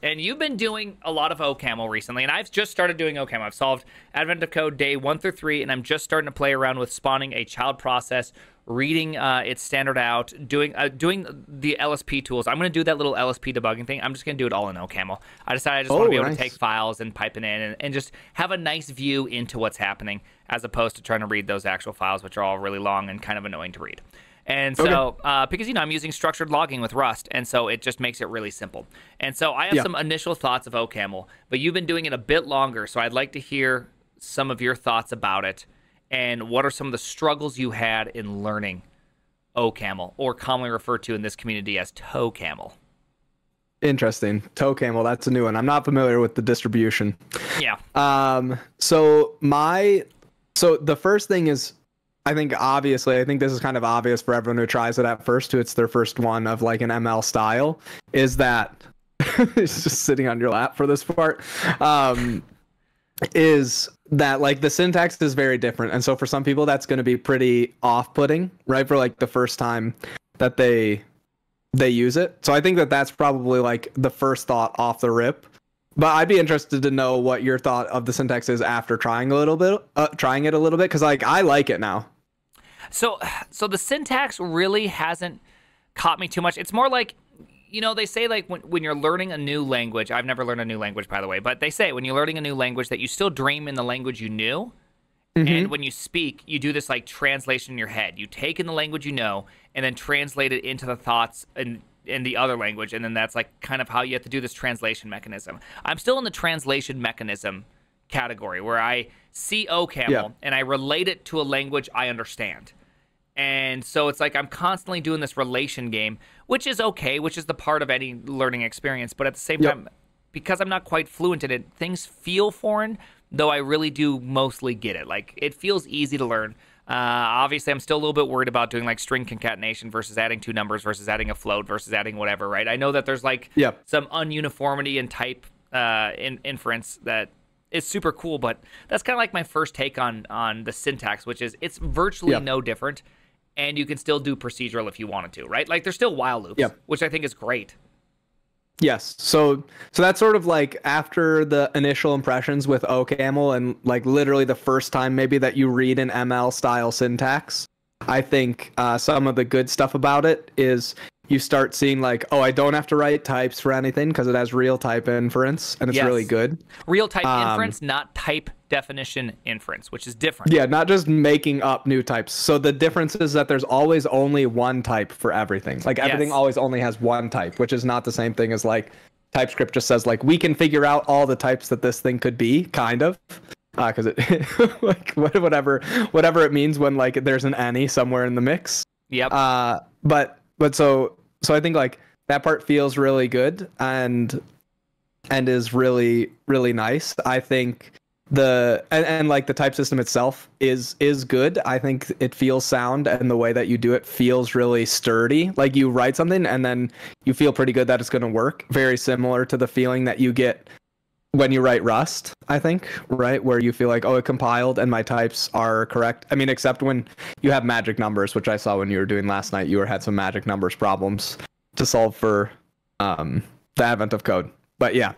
And you've been doing a lot of OCaml recently, and I've just started doing OCaml. I've solved Advent of Code day one through three, and I'm just starting to play around with spawning a child process, reading uh, its standard out, doing uh, doing the LSP tools. I'm going to do that little LSP debugging thing. I'm just going to do it all in OCaml. I decided I just Oh, want to be able nice. to take files and pipe it in and, and just have a nice view into what's happening as opposed to trying to read those actual files, which are all really long and kind of annoying to read. And so, uh, because you know, I'm using structured logging with Rust, and so it just makes it really simple. And so, I have Yeah. some initial thoughts of OCaml, but you've been doing it a bit longer, so I'd like to hear some of your thoughts about it, and what are some of the struggles you had in learning OCaml, or commonly referred to in this community as ToeCaml. Interesting. Toe camel, that's a new one. I'm not familiar with the distribution. Yeah, Um, so my so the first thing is I think obviously I think this is kind of obvious for everyone who tries it at first, who it's their first one of like an ML style, is that it's just sitting on your lap for this part. Um is that like the syntax is very different. And so for some people that's gonna be pretty off putting, right? For like the first time that they they use it. So I think that that's probably like the first thought off the rip. But I'd be interested to know what your thought of the syntax is after trying a little bit, uh, trying it a little bit, because like I like it now. So, so the syntax really hasn't caught me too much. It's more like, you know, they say like when, when you're learning a new language. I've never learned a new language, by the way, but they say when you're learning a new language that you still dream in the language you knew. Mm-hmm. And when you speak, you do this like translation in your head. You take in the language you know and then translate it into the thoughts in in the other language, and then that's like kind of how you have to do this translation mechanism. I'm still in the translation mechanism category where I see OCaml Yeah. and I relate it to a language I understand. And so it's like I'm constantly doing this relation game, which is okay, which is the part of any learning experience. But at the same Yep. time, because I'm not quite fluent in it, things feel foreign, though I really do mostly get it. Like it feels easy to learn. Uh, obviously, I'm still a little bit worried about doing like string concatenation versus adding two numbers versus adding a float versus adding whatever, right? I know that there's like Yep. some ununiformity in type uh, in inference that is super cool, but that's kind of like my first take on on the syntax, which is it's virtually Yep. no different, and you can still do procedural if you wanted to, right? Like there's still while loops, Yep. which I think is great. Yes. So so that's sort of like after the initial impressions with OCaml and like literally the first time maybe that you read an ML style syntax. I think uh, some of the good stuff about it is you start seeing like, oh, I don't have to write types for anything because it has real type inference and it's Yes. really good. Real type Um, inference, not type definition inference, which is different. Yeah, not just making up new types. So the difference is that there's always only one type for everything. Like everything Yes. always only has one type, which is not the same thing as like TypeScript just says like we can figure out all the types that this thing could be, kind of. Because it like whatever whatever it means when like there's an any somewhere in the mix. Yep. Uh, but but so so I think like that part feels really good and and is really really nice. I think the and, and like the type system itself is is good. I think it feels sound and the way that you do it feels really sturdy. Like you write something and then you feel pretty good that it's going to work. Very similar to the feeling that you get when you write Rust, I think, right? Where you feel like, oh, it compiled and my types are correct. I mean, except when you have magic numbers, which I saw when you were doing last night, you were had some magic numbers problems to solve for um, the advent of code. But yeah.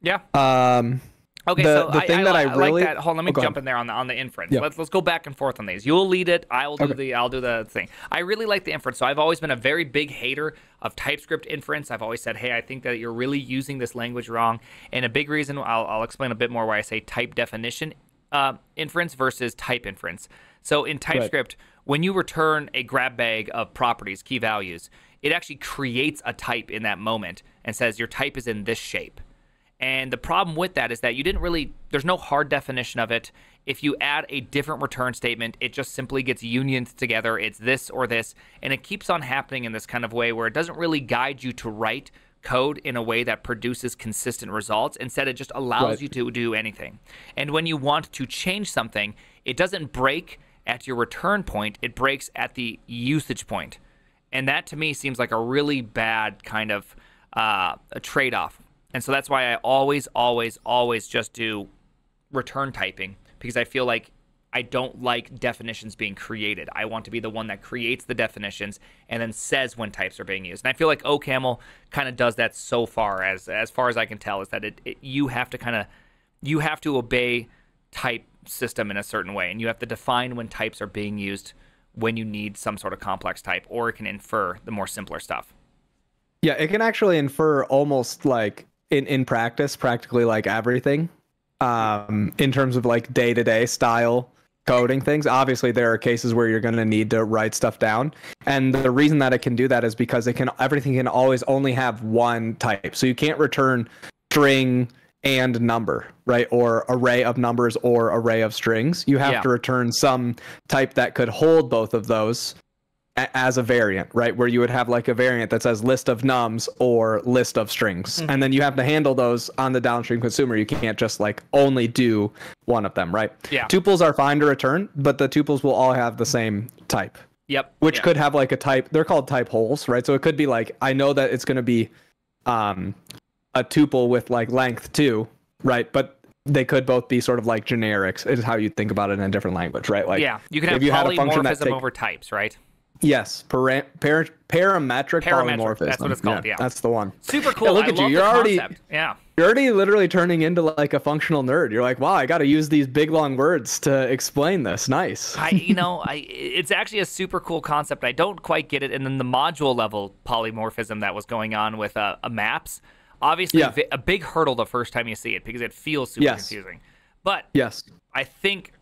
yeah. Um, Okay, The- so the I, thing I, that I I really- like that. Hold on, let me Oh, jump in there on the on the inference. Yeah. Let's let's go back and forth on these. You'll lead it. I will do Okay. the I'll do the thing. I really like the inference. So I've always been a very big hater of TypeScript inference. I've always said, hey, I think that you're really using this language wrong. And a big reason I'll, I'll explain a bit more why I say type definition uh, inference versus type inference. So in TypeScript, when you return a grab bag of properties, key values, it actually creates a type in that moment and says your type is in this shape. And the problem with that is that you didn't really, there's no hard definition of it. If you add a different return statement, it just simply gets unions together. It's this or this. And it keeps on happening in this kind of way where it doesn't really guide you to write code in a way that produces consistent results. Instead, it just allows Right. you to do anything. And when you want to change something, it doesn't break at your return point, it breaks at the usage point. And that to me seems like a really bad kind of uh, a trade off. And so that's why I always, always, always just do return typing because I feel like I don't like definitions being created. I want to be the one that creates the definitions and then says when types are being used. And I feel like OCaml kind of does that so far as as far as I can tell is that it, it you have to kind of you have to obey type system in a certain way and you have to define when types are being used when you need some sort of complex type or it can infer the more simpler stuff. Yeah, it can actually infer almost like in in practice practically like everything um in terms of like day-to-day style coding things. Obviously, there are cases where you're going to need to write stuff down, and the reason that it can do that is because it can everything can always only have one type. So you can't return string and number, right? Or array of numbers or array of strings. You have Yeah. to return some type that could hold both of those as a variant, right? Where you would have like a variant that says list of nums or list of strings. Mm-hmm. And then you have to handle those on the downstream consumer. You can't just like only do one of them, right? Yeah. Tuples are fine to return, but the tuples will all have the same type, Yep. which Yeah. could have like a type. They're called type holes, right? So it could be like, I know that it's going to be um, a tuple with like length two, right? But they could both be sort of like generics, is how you think about it in a different language, right? Like, yeah, you can have if you had a function that polymorphism take- over types, right? Yes, para- par- parametric, Parametric, polymorphism. that's what it's called, yeah. that's the one. Super cool. look I at you, you're already- concept. Yeah. You're already literally turning into like a functional nerd. You're like, wow, I got to use these big long words to explain this. Nice. I, you know, I it's actually a super cool concept. I don't quite get it, and then the module level polymorphism that was going on with uh, uh, maps, obviously Yeah. a big hurdle the first time you see it because it feels super Yes. confusing. But yes. I think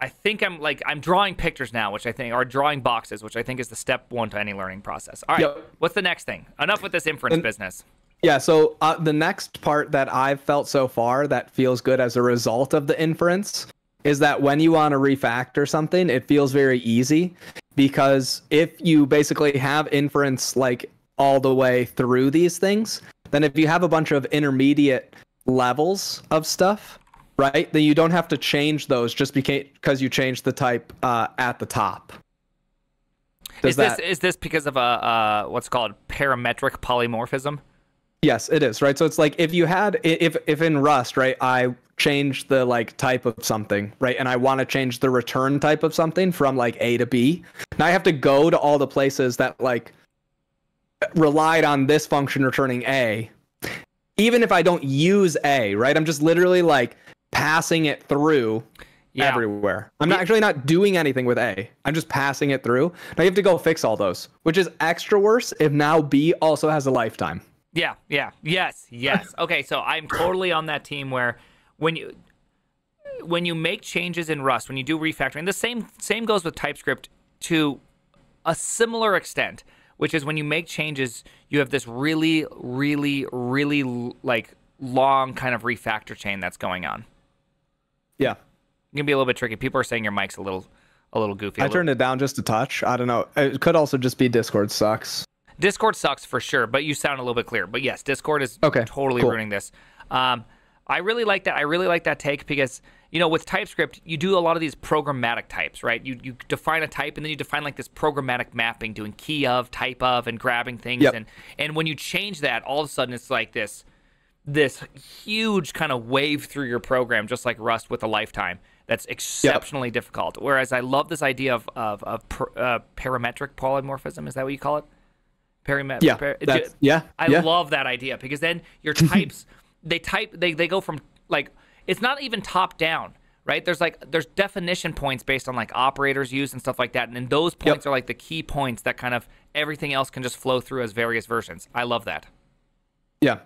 I think I'm like I'm drawing pictures now, which I think or drawing boxes, which I think is the step one to any learning process. All right, Yep. what's the next thing? Enough with this inference And- business. Yeah. So uh, the next part that I've felt so far that feels good as a result of the inference is that when you want to refactor something, it feels very easy because if you basically have inference like all the way through these things, then if you have a bunch of intermediate levels of stuff, right, then you don't have to change those just because you changed the type uh, at the top. Does Is that- this is this because of a uh, what's called parametric polymorphism? Yes, it is, right? So it's like if you had if if in Rust, right, I change the like type of something, right? And I want to change the return type of something from like A to B. Now I have to go to all the places that like relied on this function returning A. Even if I don't use A, right? I'm just literally like passing it through Yeah. everywhere. I'm not actually not doing anything with A. I'm just passing it through. Now you have to go fix all those, which is extra worse if now B also has a lifetime. Yeah, yeah, yes, yes. Okay, so I'm totally on that team where when you when you make changes in Rust, when you do refactoring, the same same goes with TypeScript to a similar extent, which is when you make changes, you have this really, really, really like long kind of refactor chain that's going on. Yeah. It can be a little bit tricky. People are saying your mic's a little a little goofy. a I little- turned it down just a touch. I don't know. It could also just be Discord sucks. Discord sucks for sure, but you sound a little bit clear. But yes, Discord is Okay, totally cool. ruining this. Um, I really like that. I really like that take because you know with TypeScript you do a lot of these programmatic types, right? You you define a type and then you define like this programmatic mapping, doing key of, type of, and grabbing things. Yep. And and when you change that, all of a sudden it's like this this huge kind of wave through your program, just like Rust with a lifetime. That's exceptionally difficult. Whereas I love this idea of of, of per, uh, parametric polymorphism. Is that what you call it? Parametric. Yeah, yeah, I yeah. love that idea because then your types they type they, they go from like it's not even top down right there's like there's definition points based on like operators used and stuff like that and then those points are like the key points that kind of everything else can just flow through as various versions i love that Yeah.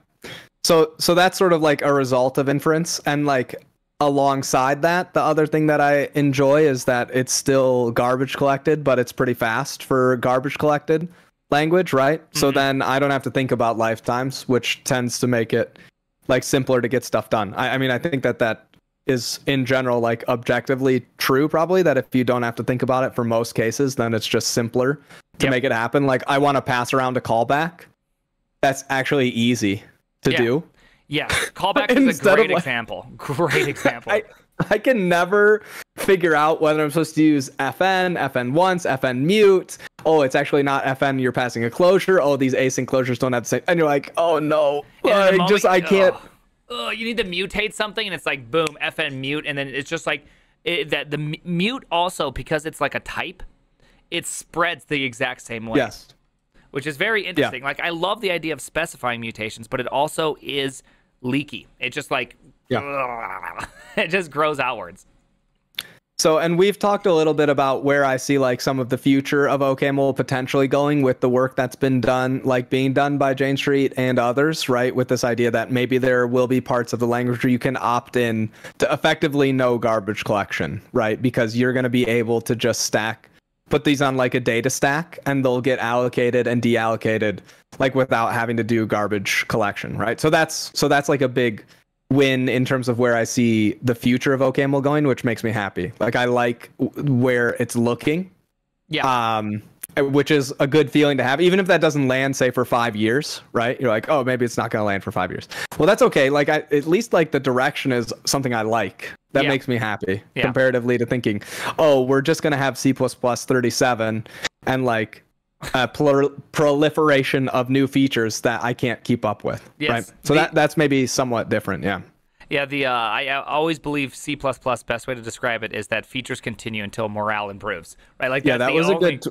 So so that's sort of like a result of inference and like alongside that the other thing that I enjoy is that it's still garbage collected but it's pretty fast for garbage collected language, right? So mm-hmm. then I don't have to think about lifetimes, which tends to make it like simpler to get stuff done. I, I mean, I think that that is in general like objectively true probably that if you don't have to think about it for most cases then it's just simpler to Yep. make it happen like i want to pass around a callback that's actually easy to Yeah. do. Yeah callback is a great like- example. Great example. I i can never figure out whether i'm supposed to use fn fn once fn mute. Oh it's actually not fn you're passing a closure. Oh these async closures don't have the same. And you're like oh no. And the like, moment- just i can't. Ugh, you need to mutate something and it's like boom fn mute. And then it's just like it, that the mute also because it's like a type, it spreads the exact same way. Yes. Which is very interesting. Like I love the idea of specifying mutations, but it also is leaky. It just like it just grows outwards. So, and we've talked a little bit about where I see like some of the future of OCaml potentially going with the work that's been done, like being done by Jane Street and others, right? With this idea that maybe there will be parts of the language where you can opt in to effectively no garbage collection, right? Because you're going to be able to just stack, put these on like a data stack and they'll get allocated and deallocated like without having to do garbage collection, right? So that's, so that's like a big, win in terms of where I see the future of OCaml going, which makes me happy. Like I like w- where it's looking. Yeah. Um, which is a good feeling to have, even if that doesn't land, say for five years, right? You're like, oh, maybe it's not going to land for five years. Well, that's okay. Like, I at least like the direction is something I like. That Yeah. makes me happy Yeah. comparatively to thinking, oh, we're just going to have C 37 and like a plur- proliferation of new features that I can't keep up with. Yes. Right. So The- that that's maybe somewhat different. Yeah. Yeah, the uh, I, I always believe C++ plus best way to describe it is that features continue until morale improves. Right? Like Yeah, that was a only- good. T-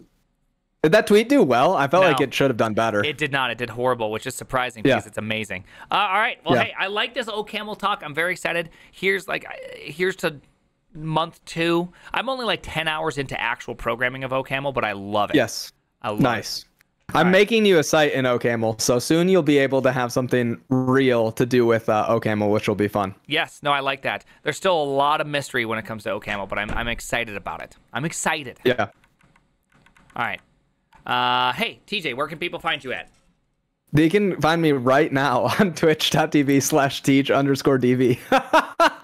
Did that tweet do well? I felt No. like it should have done better. It did not. It did horrible, which is surprising Yeah. because it's amazing. Uh, all right. Well, Yeah. hey, I like this old camel talk. I'm very excited. Here's like, here's to month two. I'm only like 10 hours into actual programming of OCaml, but I love it. yes. I love Nice. I'm making you a site in OCaml, so soon you'll be able to have something real to do with uh, OCaml, which will be fun. Yes. No, I like that. There's still a lot of mystery when it comes to OCaml, but I'm, I'm excited about it. I'm excited. Yeah. All right. Uh, hey, TJ, where can people find you at? They can find me right now on twitch.tv slash teej underscore dv.